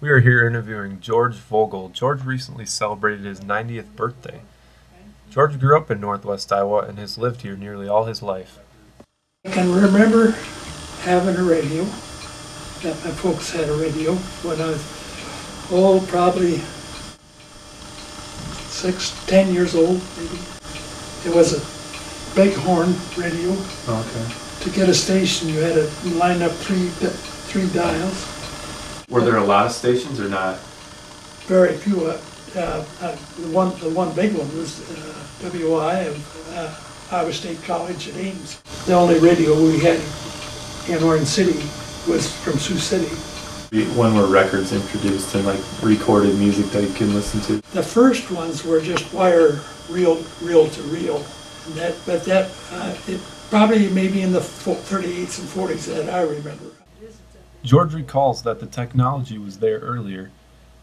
We are here interviewing George Vogel. George recently celebrated his 90th birthday. George grew up in northwest Iowa and has lived here nearly all his life. I can remember having a radio. That my folks had a radio when I was, oh, probably six, ten years old, maybe. It was a bighorn radio. Okay. To get a station, you had to line up three, three dials. Were there a lot of stations or not? Very few. Uh, uh, uh, the one, the one big one was uh, WOI of uh, Iowa State College at Ames. The only radio we had in Orange City was from Sioux City. When were records introduced and like recorded music that you can listen to? The first ones were just wire reel, reel to reel. And that, but that, uh, it probably maybe in the 38s and 40s that I remember. George recalls that the technology was there earlier,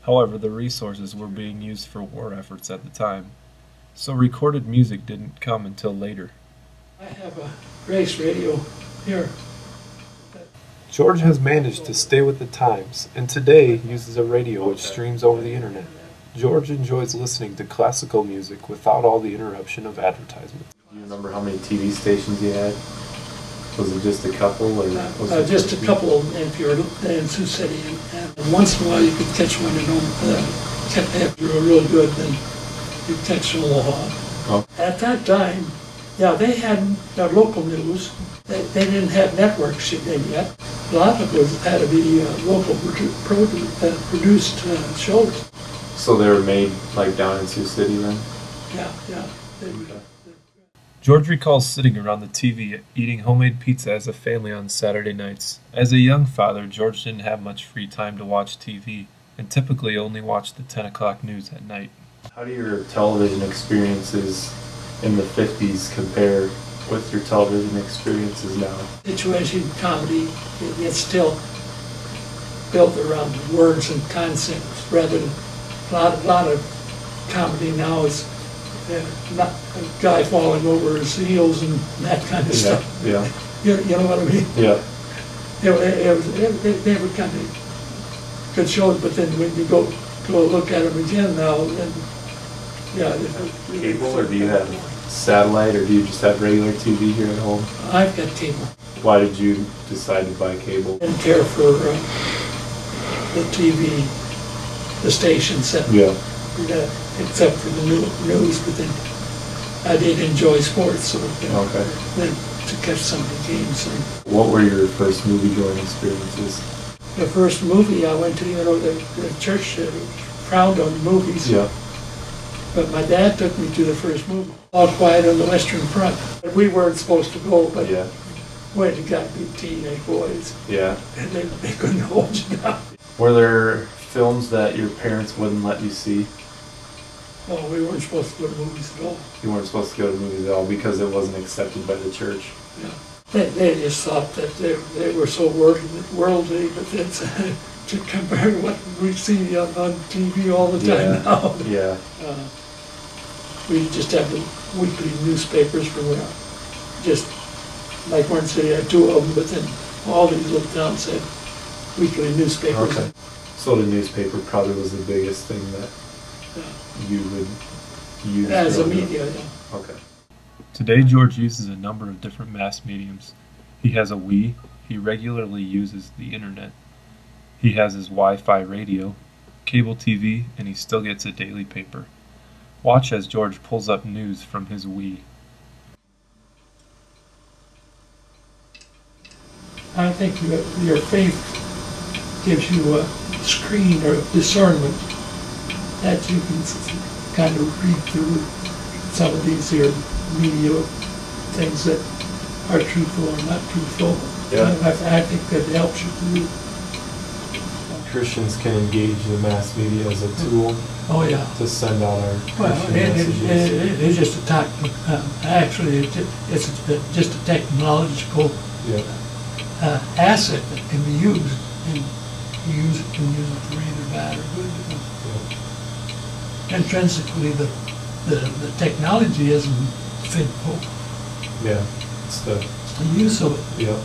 however, the resources were being used for war efforts at the time, so recorded music didn't come until later. I have a race radio here. George has managed to stay with the times and today uses a radio which streams over the internet. George enjoys listening to classical music without all the interruption of advertisements. Do you remember how many TV stations you had? Was it just a couple, or was uh, just a couple in Pure in Sioux City, and, and, once in a while you could catch one in uh, if you were real good, then you'd catch Omaha. Oh. At that time, yeah, they had their local news. They, they didn't have networks yet. A lot of it was had to be uh, local produ produ uh, produced uh, shows. So they were made like down in Sioux City then. Yeah, yeah. They, George recalls sitting around the TV eating homemade pizza as a family on Saturday nights. As a young father, George didn't have much free time to watch TV and typically only watched the 10 o'clock news at night. How do your television experiences in the 50s compare with your television experiences now? Situation comedy, it's still built around words and concepts rather than a lot, a lot of comedy now is not a guy falling over his heels and that kind of yeah, stuff. Yeah. You, you know what I mean? Yeah. It, it, it was, it, they were kind of good shows, but then when you go go look at them again now, then yeah. Cable, or do you have satellite, or do you just have regular TV here at home? I've got cable. Why did you decide to buy cable? Didn't care for uh, the TV, the station set. Yeah except for the news, but then I did enjoy sports, so okay. then to catch some of the games. And what were your first movie going experiences? The first movie I went to, you know, the, the church uh, frowned on movies. Yeah. But my dad took me to the first movie, All Quiet on the Western Front. We weren't supposed to go, but yeah. when it got me teenage boys, yeah, and they, they couldn't hold you down. Were there films that your parents wouldn't let you see? No, we weren't supposed to go to movies at all. You weren't supposed to go to movies at all because it wasn't accepted by the church. Yeah. They, they just thought that they, they were so worldly, but it's to compare to what we see on, on TV all the time yeah. now. Yeah. Uh, we just have the weekly newspapers from there. Just like Orange City had two of them, but then all these little towns had weekly newspapers. Okay. So the newspaper probably was the biggest thing that you would use as a media. Yeah. Okay. Today, George uses a number of different mass mediums. He has a Wii. He regularly uses the internet. He has his Wi-Fi radio, cable TV, and he still gets a daily paper. Watch as George pulls up news from his Wii. I think your faith gives you a screen or discernment that you can kind of read through some of these here media things that are truthful or not truthful. Yeah. I, I think that helps you to Christians can engage the mass media as a tool oh, yeah. to send out our well, it, messages. It, it, it's just a tech, uh, actually it's just a technological yeah. uh, asset that can be used, and you use it, can use it for either bad or good. Intrinsically the, the, the technology isn't sinful. Yeah, it's the the use of it. Yeah.